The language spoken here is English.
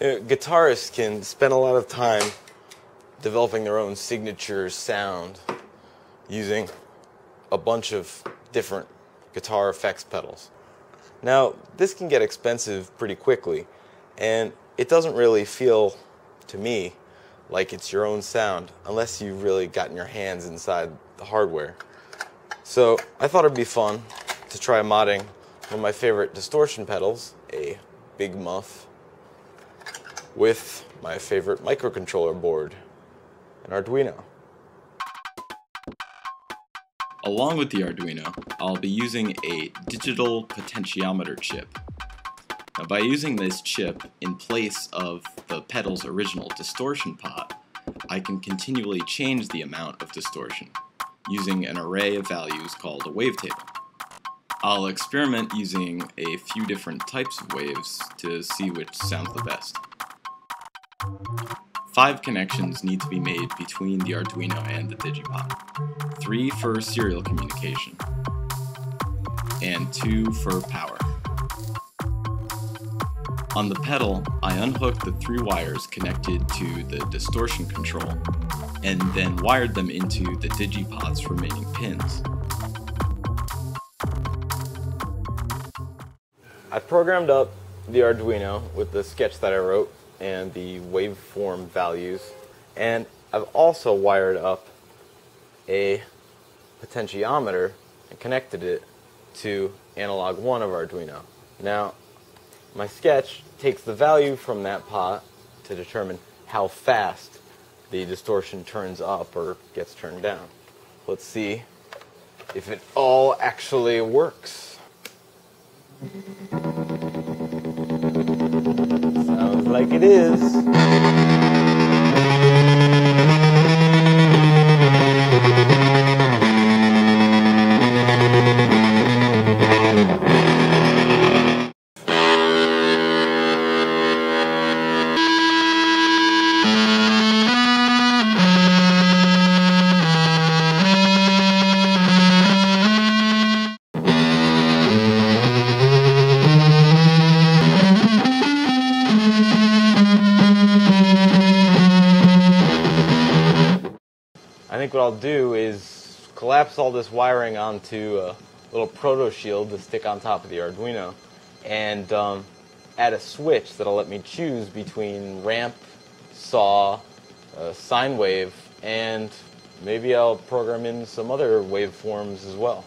Uh, guitarists can spend a lot of time developing their own signature sound using a bunch of different guitar effects pedals. Now, this can get expensive pretty quickly, and it doesn't really feel, to me, like it's your own sound unless you've really gotten your hands inside the hardware. So I thought it'd be fun to try modding one of my favorite distortion pedals, a Big Muff, with my favorite microcontroller board, an Arduino. Along with the Arduino, I'll be using a digital potentiometer chip. Now by using this chip in place of the pedal's original distortion pot, I can continually change the amount of distortion using an array of values called a wavetable. I'll experiment using a few different types of waves to see which sounds the best. Five connections need to be made between the Arduino and the Digipot. Three for serial communication, and two for power. On the pedal, I unhooked the three wires connected to the distortion control, and then wired them into the Digipot's remaining pins. I programmed up the Arduino with the sketch that I wrote and the waveform values. And I've also wired up a potentiometer and connected it to analog 1 of Arduino. Now, my sketch takes the value from that pot to determine how fast the distortion turns up or gets turned down. Let's see if it all actually works. Like it is. Think what I'll do is collapse all this wiring onto a little proto shield to stick on top of the Arduino and um, add a switch that'll let me choose between ramp, saw, uh, sine wave, and maybe I'll program in some other waveforms as well.